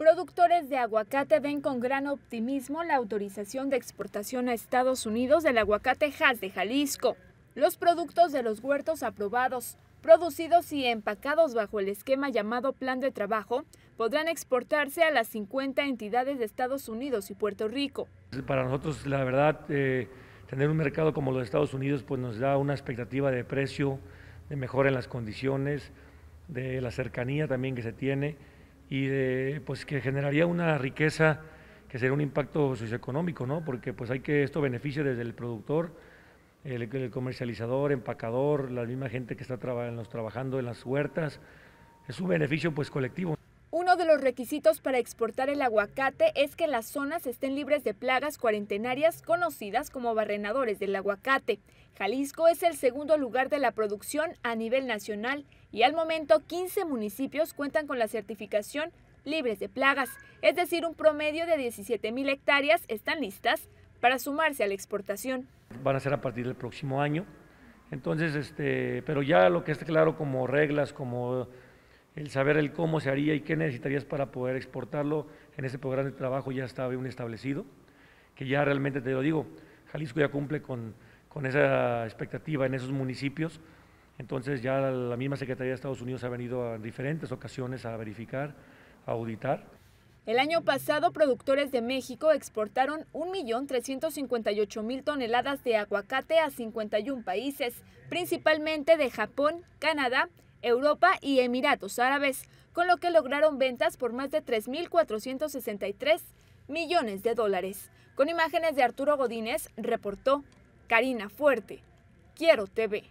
Productores de aguacate ven con gran optimismo la autorización de exportación a Estados Unidos del aguacate Hass de Jalisco. Los productos de los huertos aprobados, producidos y empacados bajo el esquema llamado Plan de Trabajo, podrán exportarse a las 50 entidades de Estados Unidos y Puerto Rico. Para nosotros, la verdad, eh, tener un mercado como los de Estados Unidos pues nos da una expectativa de precio, de mejora en las condiciones, de la cercanía también que se tiene y de, pues que generaría una riqueza que sería un impacto socioeconómico, ¿no? Porque pues hay que esto beneficia desde el productor, el, el comercializador, empacador, la misma gente que está trabajando en las huertas, es un beneficio pues colectivo. Uno de los requisitos para exportar el aguacate es que las zonas estén libres de plagas cuarentenarias conocidas como barrenadores del aguacate. Jalisco es el segundo lugar de la producción a nivel nacional y al momento 15 municipios cuentan con la certificación libres de plagas, es decir, un promedio de 17 mil hectáreas están listas para sumarse a la exportación. Van a ser a partir del próximo año. Entonces, este, pero ya lo que está claro como reglas, como el saber el cómo se haría y qué necesitarías para poder exportarlo en ese programa de trabajo ya está bien establecido, que ya realmente te lo digo, Jalisco ya cumple con, con esa expectativa en esos municipios, entonces ya la misma Secretaría de Estados Unidos ha venido en diferentes ocasiones a verificar, a auditar. El año pasado, productores de México exportaron 1.358.000 toneladas de aguacate a 51 países, principalmente de Japón, Canadá, Europa y Emiratos Árabes, con lo que lograron ventas por más de 3.463 millones de dólares. Con imágenes de Arturo Godínez, reportó Karina Fuerte. Quiero TV.